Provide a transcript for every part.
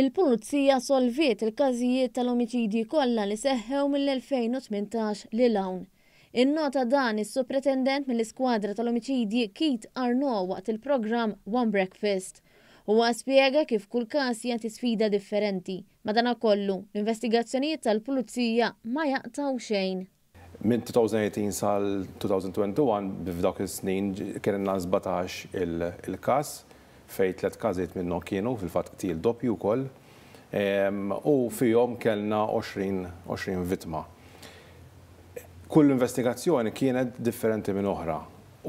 Il-Pulizija solviet il-każijiet tal-omiċidji kollha li seħħew mill-2018 lil hawn. Innota dan is-Supretendent mill-Iskwadra tal-Omiċidji Keith Arnaud waqt il-programm One Breakfast. Huwa spjega kif kull każ jagħti sfida differenti. Madankollu, l-investigazzjonijiet tal-Pulizija ma jaqtgħu xejn. Minn 2018 sal-2021, f'dawk is-snin, kellna sbatax il-każ, fejn tliet każijiet minnhom kienu, fil-fatt, qtil doppju wkoll. U fihom kellna 20 vittma. Kull investigazzjoni kienet differenti minn oħra.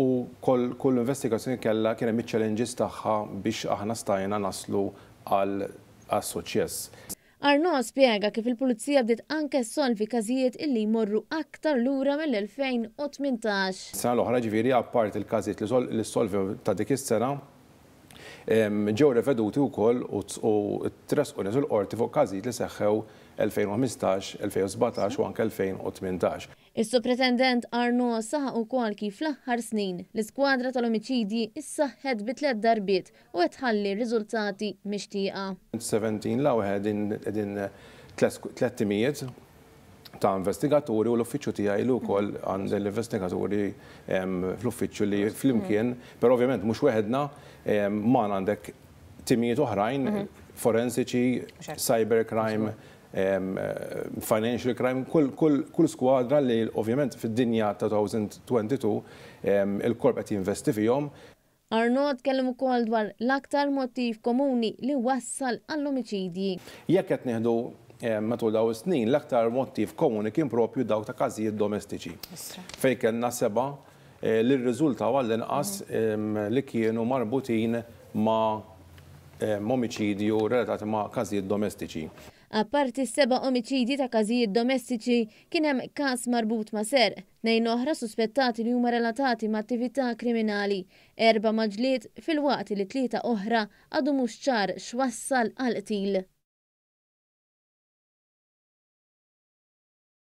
U kull investigazzjoni kellha, kien hemm iċ-challenges tagħha biex aħna stajna naslu għas-suċċess. Arnaud spjega kif il-Pulizija bdiet anke ssolvi każijiet illi jmorru aktar lura mill-2018. Sena l-oħra, ġifieri, apparti l-każijiet li ssolvew ta' dik is-sena, ġew reveduti wkoll u tressqu nies il-Qorti fuq każijiet li seħħew 2015, 2017 u anke 2018. Is-Supretendent Arnaud saħaq ukoll kif fl-aħħar snin, l-iskwadra tal-omiċidji ssaħħet bi tliet darbiet u qed tħalli r-riżultati mixtieqa. 17 L hawn qegħdin tliet timijiet ta' investigaturi u l-uffiċċju tiegħi li wkoll għandi l-investigaturi fl-uffiċċju li flimkien, però ovvjament mhux weħedna, magħna għandek timijiet oħrajn forensiċi, cyber crime, financial crime, kull skwadra li ovvjament fid-dinja ta' 2022 il-korp qed jinvesti fihom. Arnaud tkellem ukoll dwar l-aktar mottiv komuni li wassal għall-omiċidji. Jekk qed nieħdu matul dawn is-snin, l-aktar mottiv komuni kien proprju dawk ta' każijiet domestiċi, fejn kellna sebgħa li rriżultaw għall-inqas li kienu marbutin ma' omiċidju relatati ma' każijiet domestiċi. Apparti s-seba' omiċidji ta' każijiet domestiċi, kien hemm każ marbut ma' serq, tnejn oħra suspettati li huma relatati ma' attività kriminali, erbgħa ma' ġlied, filwaqt li tlieta oħra għadu mhux ċar x'wassal għall-qtil.